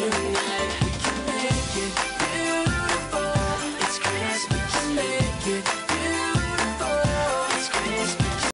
iluminar